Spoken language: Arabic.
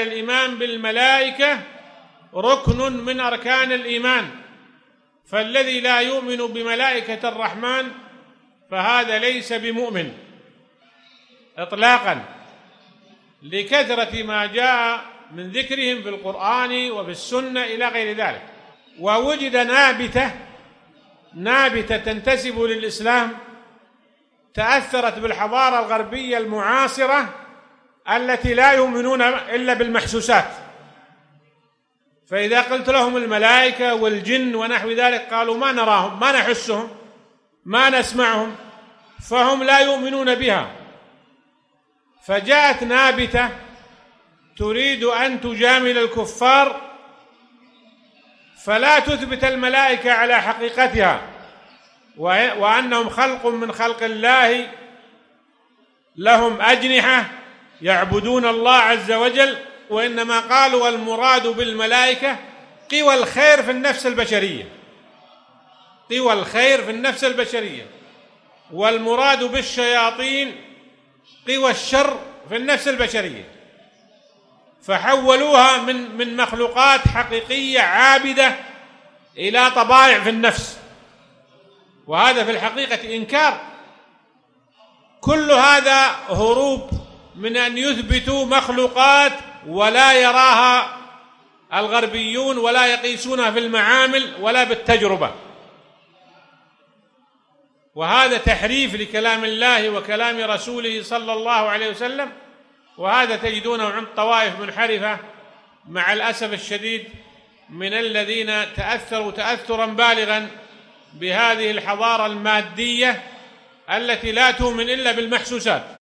الإيمان بالملائكة ركن من أركان الإيمان. فالذي لا يؤمن بملائكة الرحمن فهذا ليس بمؤمن. إطلاقا لكثرة ما جاء من ذكرهم في القرآن وفي السنة إلى غير ذلك. ووجد نابتة نابتة تنتسب للإسلام تأثرت بالحضارة الغربية المعاصرة التي لا يؤمنون إلا بالمحسوسات. فإذا قلت لهم الملائكة والجن ونحو ذلك قالوا ما نراهم ما نحسهم ما نسمعهم فهم لا يؤمنون بها. فجاءت نابتة تريد أن تجامل الكفار فلا تثبت الملائكة على حقيقتها وأنهم خلق من خلق الله لهم أجنحة يعبدون الله عز وجل وإنما قالوا المراد بالملائكة قوى الخير في النفس البشرية. قوى الخير في النفس البشرية. والمراد بالشياطين قوى الشر في النفس البشرية. فحولوها من من مخلوقات حقيقية عابدة إلى طبائع في النفس. وهذا في الحقيقة إنكار. كل هذا هروب من أن يثبتوا مخلوقات ولا يراها الغربيون ولا يقيسونها في المعامل ولا بالتجربة. وهذا تحريف لكلام الله وكلام رسوله صلى الله عليه وسلم وهذا تجدونه عند طوائف منحرفة مع الأسف الشديد من الذين تأثروا تاثرا بالغا بهذه الحضارة المادية التي لا تؤمن إلا بالمحسوسات.